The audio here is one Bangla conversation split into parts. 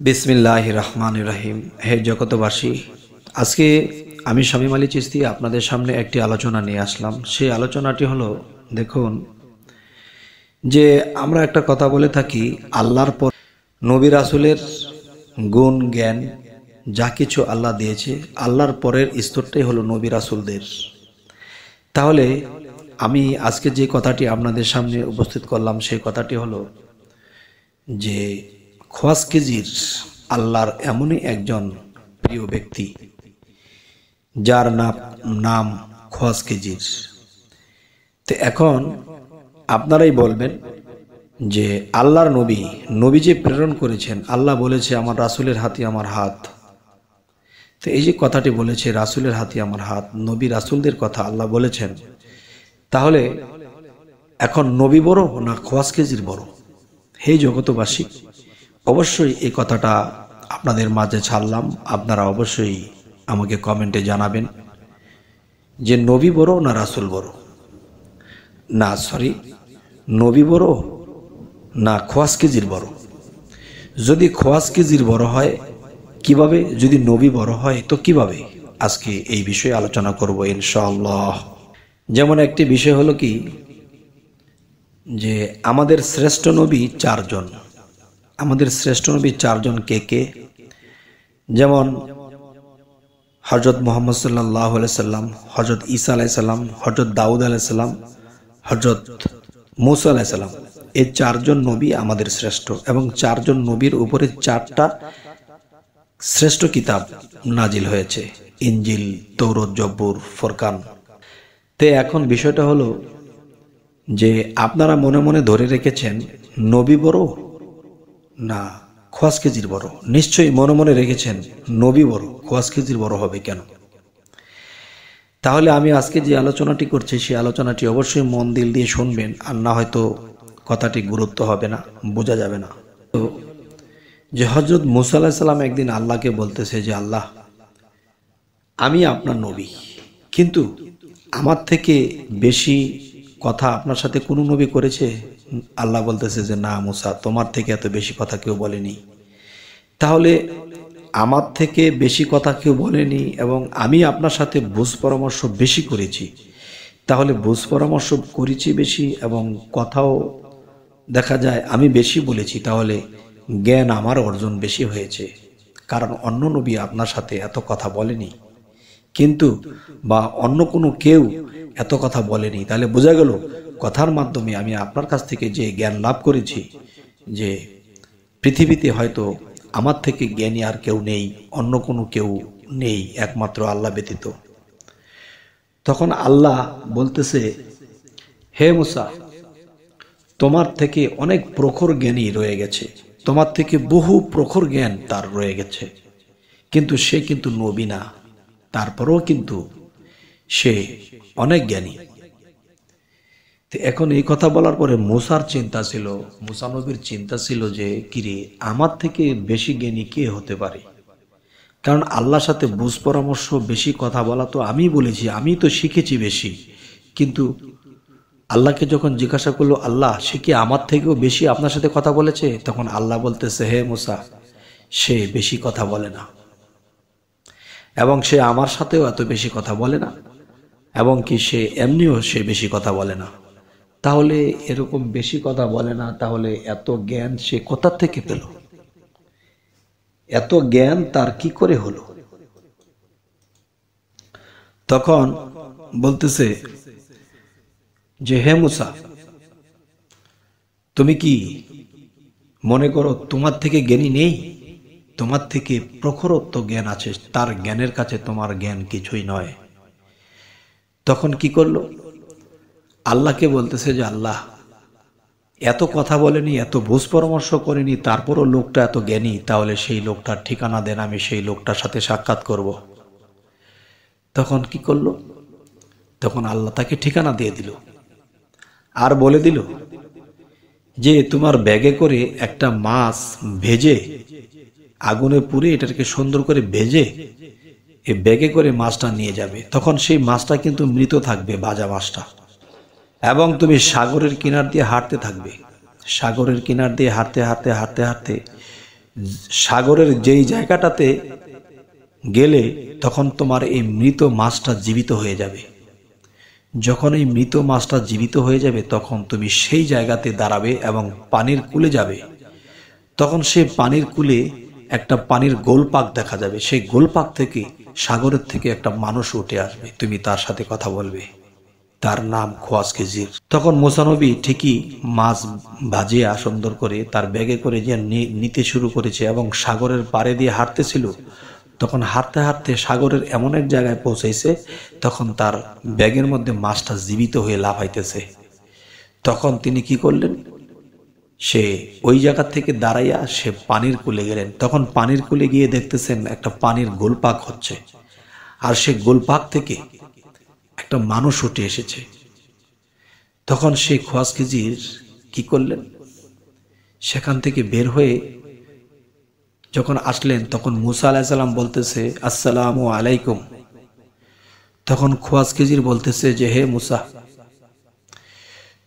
বিসমিল্লাহ রহমান রহিম। হে জগতবাসী আজকে আমি শামীম আলী চিস্তি আপনাদের সামনে একটি আলোচনা নিয়ে আসলাম। সেই আলোচনাটি হলো, দেখুন, যে আমরা একটা কথা বলে থাকি, আল্লাহর পর নবী রাসুলের গুণ, জ্ঞান, যা কিছু আল্লাহ দিয়েছে, আল্লাহর পরের স্তরটাই হলো নবী রাসুলদের। তাহলে আমি আজকে যে কথাটি আপনাদের সামনে উপস্থিত করলাম, সেই কথাটি হলো যে খোয়াজ কেজির আল্লাহর এমনই একজন প্রিয় ব্যক্তি, যার নাম খোয়াশকেজির তো এখন আপনারাই বলবেন যে আল্লাহর নবী নবী যে প্রেরণ করেছেন, আল্লাহ বলেছে, আমার রাসুলের হাতে আমার হাত। তো এই যে কথাটি বলেছে, রাসুলের হাতে আমার হাত, নবী রাসুলদের কথা আল্লাহ বলেছেন। তাহলে এখন নবী বড় না খোয়াজ কেজির বড়? হে জগতবাসী অবশ্যই এই কথাটা আপনাদের মাঝে ছাড়লাম। আপনারা অবশ্যই আমাকে কমেন্টে জানাবেন যে নবী বড় না রাসুল বড়? না সরি নবী বড় না খোয়াজ কেজির বড়? যদি খোয়াজ কেজির বড় হয়, কীভাবে? যদি নবী বড় হয়, তো কীভাবে? আজকে এই বিষয়ে আলোচনা করব ইনশাআল্লাহ। যেমন একটি বিষয় হলো কি, যে আমাদের শ্রেষ্ঠ নবী চারজন। আমাদের শ্রেষ্ঠ নবী চারজন কে কে? যেমন হজরত মোহাম্মদ সাল্লাহ সাল্লাম হজরত ঈসা আলাইসাল্লাম হজরত দাউদ আলাইসাল্লাম হজরত মুসা আলাইসাল্লাম এই চারজন নবী আমাদের শ্রেষ্ঠ এবং চারজন নবীর উপরে চারটা শ্রেষ্ঠ কিতাব নাজিল হয়েছে। ইঞ্জিল তৌরত, জব্বুর, ফরকান। তে এখন বিষয়টা হলো যে আপনারা মনে মনে ধরে রেখেছেন, নবী বড় না, খোয়াজ কেজির বড়। নিশ্চয়ই মনে মনে রেখেছেন, নবী বড়, খোয়াজ কেজির বড় হবে কেন? তাহলে আমি আজকে যে আলোচনাটি করছি সেই আলোচনাটি অবশ্যই মন দিল দিয়ে শুনবেন, আর না হয়তো কথাটি গুরুত্ব হবে না, বোঝা যাবে না। তো, যে হজরত মুসা সাল্লাম একদিন আল্লাহকে বলতেছে যে, আল্লাহ, আমি আপনার নবী, কিন্তু আমার থেকে বেশি কথা আপনার সাথে কোনো নবী করেছে? আল্লাহ বলতেছে যে, না মুসা, তোমার থেকে এত বেশি কথা কেউ বলেনি। তাহলে আমার থেকে বেশি কথা কেউ বলেনি এবং আমি আপনার সাথে বুঝ পরামর্শ বেশি করেছি। তাহলে বুঝ পরামর্শ করেছি বেশি এবং কথাও দেখা যায় আমি বেশি বলেছি, তাহলে জ্ঞান আমার অর্জন বেশি হয়েছে। কারণ অন্য নবী আপনার সাথে এত কথা বলেনি। কিন্তু বা অন্য কোনো কেউ এত কথা বলেনি। তাহলে বোঝা গেল কথার মাধ্যমে আমি আপনার কাছ থেকে যে জ্ঞান লাভ করেছি, যে পৃথিবীতে হয়তো আমার থেকে জ্ঞানী আর কেউ নেই, অন্য কোনো কেউ নেই, একমাত্র আল্লাহ ব্যতীত। তখন আল্লাহ বলতেছে, হে মুসা, তোমার থেকে অনেক প্রখর জ্ঞানী রয়ে গেছে। তোমার থেকে বহু প্রখর জ্ঞান তার রয়ে গেছে। কিন্তু সে কিন্তু নবী না, তারপরেও কিন্তু সে অনেক জ্ঞানী। এখন এই কথা বলার পরে মুসার চিন্তা ছিল মুসানবীর চিন্তা ছিল যে, কিরে, আমার থেকে বেশি জ্ঞানী কে হতে পারে? কারণ আল্লাহর সাথে বুঝ পরামর্শ বেশি কথা বলা তো আমি বলেছি আমি তো শিখেছি বেশি। কিন্তু আল্লাহকে যখন জিজ্ঞাসা করল, আল্লাহ, সে কি আমার থেকেও বেশি আপনার সাথে কথা বলেছে? তখন আল্লাহ বলতেছে, হে মুসা, সে বেশি কথা বলে না। এবং সে আমার সাথেও এত বেশি কথা বলে না। এবং কি সে এমনিও সে বেশি কথা বলে না? তাহলে এরকম বেশি কথা বলে না, তাহলে এত জ্ঞান সে কোথা থেকে পেল? এত জ্ঞান তার কি করে হলো? তখন বলতেছে, যে হে মুসা, তুমি কি মনে করো তোমার থেকে জ্ঞানী নেই? তোমার থেকে প্রখরত্ব জ্ঞান আছে, তার জ্ঞানের কাছে তোমার জ্ঞান কিছুই নয়। তখন কি করল? আল্লাহকে বলতেছে যে, আল্লাহ, এত কথা বলেনি, এত বুঝ পরামর্শ করেনি, তারপরও লোকটা এত জ্ঞানী, তাহলে সেই লোকটার ঠিকানা দেন, আমি সেই লোকটার সাথে সাক্ষাৎ করব। তখন কি করল? তখন আল্লাহ তাকে ঠিকানা দিয়ে দিল। আর বলে দিল যে, তোমার ব্যাগে করে একটা মাছ ভেজে, আগুনে পুড়ে এটাকে সুন্দর করে ভেজে, এ ব্যাগে করে মাছটা নিয়ে যাবে। তখন সেই মাছটা কিন্তু মৃত থাকবে বাজা মাছটা। এবং তুমি সাগরের কিনার দিয়ে হাঁটতে থাকবে। সাগরের কিনার দিয়ে হাঁটতে হাঁটতে হাঁটতে হাঁটতে সাগরের যেই জায়গাটাতে গেলে তখন তোমার এই মৃত মাছটা জীবিত হয়ে যাবে। যখন এই মৃত মাছটা জীবিত হয়ে যাবে, তখন তুমি সেই জায়গাতে দাঁড়াবে এবং পানির কুলে যাবে। তখন সে পানির কুলে একটা পানির গোলপাক দেখা যাবে। সেই গোলপাক থেকে, সাগরের থেকে একটা মানুষ উঠে আসবে। তুমি তার সাথে কথা বলবে। তার নাম খোয়াজ কেজির তখন মোসানবী ঠিকই মাছ ভাজিয়া সুন্দর করে তার ব্যাগে করে যে নিতে শুরু করেছে এবং সাগরের পাড়ে দিয়ে হাঁটতেছিল। তখন হাঁটতে হাঁটতে সাগরের এমন এক জায়গায় পৌঁছাইছে, তখন তার ব্যাগের মধ্যে মাছটা জীবিত হয়ে লাফাইতেছে তখন তিনি কি করলেন? সে ওই জায়গা থেকে দাঁড়াইয়া সে পানির কুলে গেলেন। তখন পানির কুলে গিয়ে দেখতেছেন একটা পানির গোলপাক হচ্ছে। আর সে গোলপাক থেকে একটা মানুষ উঠে এসেছে। তখন সেই খোয়াজ খিজির কি করলেন? সেখান থেকে বের হয়ে যখন আসলেন, তখন মুসা আলাহিসাল্লাম বলতেছে, আসসালাম আলাইকুম। তখন খোয়াজ খিজির বলতেছে যে, হে মুসা,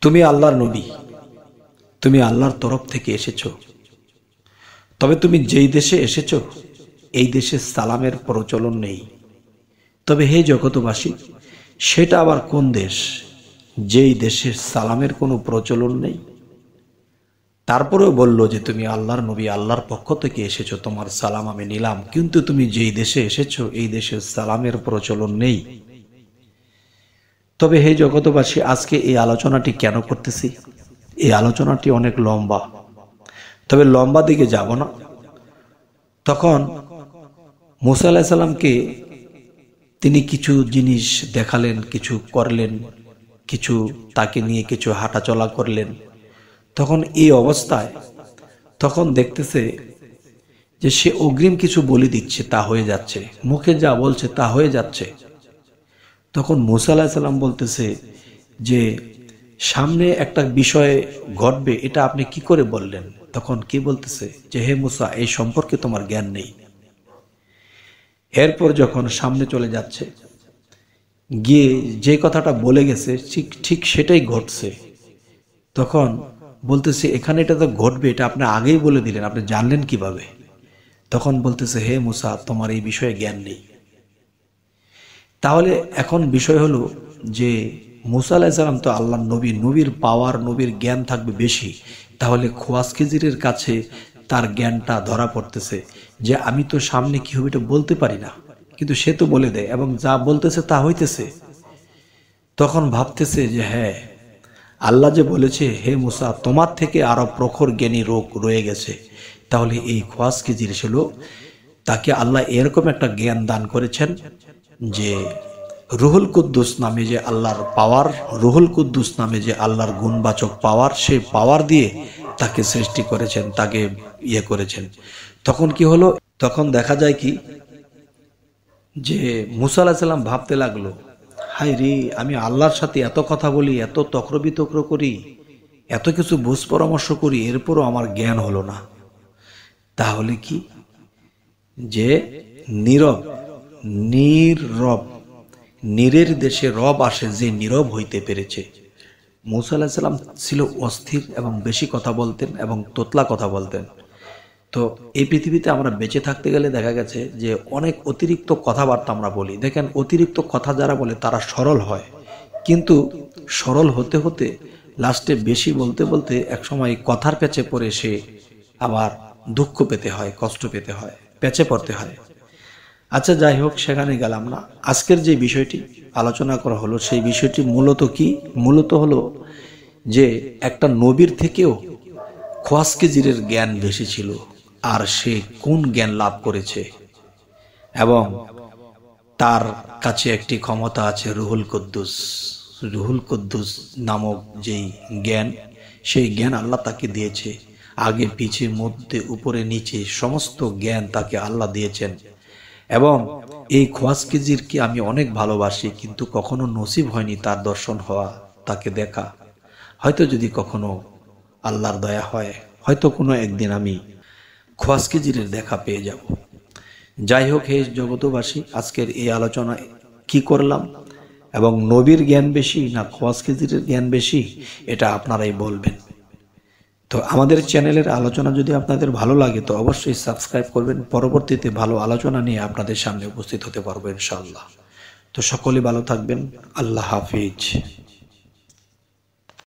তুমি আল্লাহর নবী, তুমি আল্লাহর তরফ থেকে এসেছ। তবে তুমি যেই দেশে এসেছ, এই দেশে সালামের প্রচলন নেই। তবে হে জগতবাসী সেটা আবার কোন দেশ? যেই দেশের সালামের কোনো প্রচলন নেই? তারপরেও বলল যে, তুমি আল্লাহর নবী, আল্লাহর পক্ষ থেকে এসেছ, তোমার সালাম আমি নিলাম। কিন্তু তুমি যেই দেশে এসেছ, এই দেশের সালামের প্রচলন নেই। তবে হে জগতবাসী আজকে এই আলোচনাটি কেন করতেছি? এই আলোচনাটি অনেক লম্বা। তবে লম্বা দিকে যাব না। তখন মুসা আলাহিসাল্লামকে তিনি কিছু জিনিস দেখালেন, কিছু করলেন, কিছু তাকে নিয়ে কিছু হাঁটাচলা করলেন। তখন এই অবস্থায়, তখন দেখতেছে যে সে অগ্রিম কিছু বলে দিচ্ছে, তা হয়ে যাচ্ছে। মুখে যা বলছে, তা হয়ে যাচ্ছে। তখন মুসা আলাহিসাল্লাম বলতেছে যে, সামনে একটা বিষয় ঘটবে, এটা আপনি কি করে বললেন? তখন কি বলতেছে যে, হে মুসা, এই সম্পর্কে তোমার জ্ঞান নেই। এরপর যখন সামনে চলে যাচ্ছে, গিয়ে যে কথাটা বলে গেছে, ঠিক ঠিক সেটাই ঘটছে। তখন বলতেছে, এখানে এটা তো ঘটবে, এটা আপনি আগেই বলে দিলেন, আপনি জানলেন কীভাবে? তখন বলতেছে, হে মুসা, তোমার এই বিষয়ে জ্ঞান নেই। তাহলে এখন বিষয় হলো যে, মুসা আলাহিসাল্লাম তো আল্লাহ নবী, নবীর পাওয়ার, নবীর জ্ঞান থাকবে বেশি। তাহলে খোয়াজ খিজিরের কাছে তার জ্ঞানটা ধরা পড়তেছে যে আমি তো সামনে কি হবে এটা বলতে পারি না। কিন্তু সে তো বলে দেয় এবং যা বলতেছে তা হইতেছে। তখন ভাবতেছে যে হ্যাঁ আল্লাহ যে বলেছে, হে মুসা, তোমার থেকে আরও প্রখর জ্ঞানী রোগ রয়ে গেছে। তাহলে এই খোয়াজ কি জিনিস হলো? তাকে আল্লাহ এরকম একটা জ্ঞান দান করেছেন যে রুহুল কুদ্দুস নামে যে আল্লাহর পাওয়ার, রুহুল কুদ্দুস নামে যে আল্লাহর গুণবাচক পাওয়ার, সেই পাওয়ার দিয়ে তাকে সৃষ্টি করেছেন, তাকে ইয়ে করেছেন। তখন কি হলো? তখন দেখা যায় কি, যে মুসা আলাহিসাল্লাম ভাবতে লাগল হাই রে, আমি আল্লাহর সাথে এত কথা বলি, এত তক্র বিতক্র করি, এত কিছু বুঝ পরামর্শ করি, এরপরও আমার জ্ঞান হলো না। তাহলে কি? যে নীরব নীরব নীরের দেশে রব আসে যে নীরব হইতে পেরেছে। মৌসা আলাহিসাল্লাম ছিল অস্থির এবং বেশি কথা বলতেন এবং তোতলা কথা বলতেন। তো এই পৃথিবীতে আমরা বেঁচে থাকতে গেলে দেখা গেছে যে অনেক অতিরিক্ত কথাবার্তা আমরা বলি। দেখেন, অতিরিক্ত কথা যারা বলে তারা সরল হয়। কিন্তু সরল হতে হতে লাস্টে বেশি বলতে বলতে একসময় কথার পেঁচে পড়ে সে আবার দুঃখ পেতে হয়, কষ্ট পেতে হয়, পেঁচে পড়তে হয়। আচ্ছা যাই হোক, সেখানে গেলাম না। আজকের যে বিষয়টি আলোচনা করা হলো, সেই বিষয়টি মূলত কি? মূলত হলো যে একটা নবীর থেকেও খোয়াজকেজিরের জ্ঞান বেশি ছিল, আর সে কোন জ্ঞান লাভ করেছে? এবং তার কাছে একটি ক্ষমতা আছে রুহুল কুদ্দুস। রুহুল কুদ্দুস নামক যেই জ্ঞান, সেই জ্ঞান আল্লাহ তাকে দিয়েছে। আগে, পিছে, মধ্যে, উপরে, নিচে, সমস্ত জ্ঞান তাকে আল্লাহ দিয়েছেন। এবং এই খোয়াজ কেজিরকে আমি অনেক ভালোবাসি, কিন্তু কখনো নসিব হয়নি তার দর্শন হওয়া, তাকে দেখা। হয়তো যদি কখনো আল্লাহর দয়া হয়, হয়তো কোনো একদিন আমি খোয়াজ কেজিরের দেখা পেয়ে যাব। যাই হোক, হে জগতবাসী আজকের এই আলোচনা কি করলাম? এবং নবীর জ্ঞান বেশি না খোয়াজ কেজিরের জ্ঞান বেশি? এটা আপনারাই বলবেন। তো আমাদের চ্যানেলের আলোচনা যদি আপনাদের ভালো লাগে, তো অবশ্যই সাবস্ক্রাইব করবেন। পরবর্তীতে ভালো আলোচনা নিয়ে আপনাদের সামনে উপস্থিত হতে পারব ইনশাআল্লাহ। তো সকলে ভালো থাকবেন। আল্লাহ হাফিজ।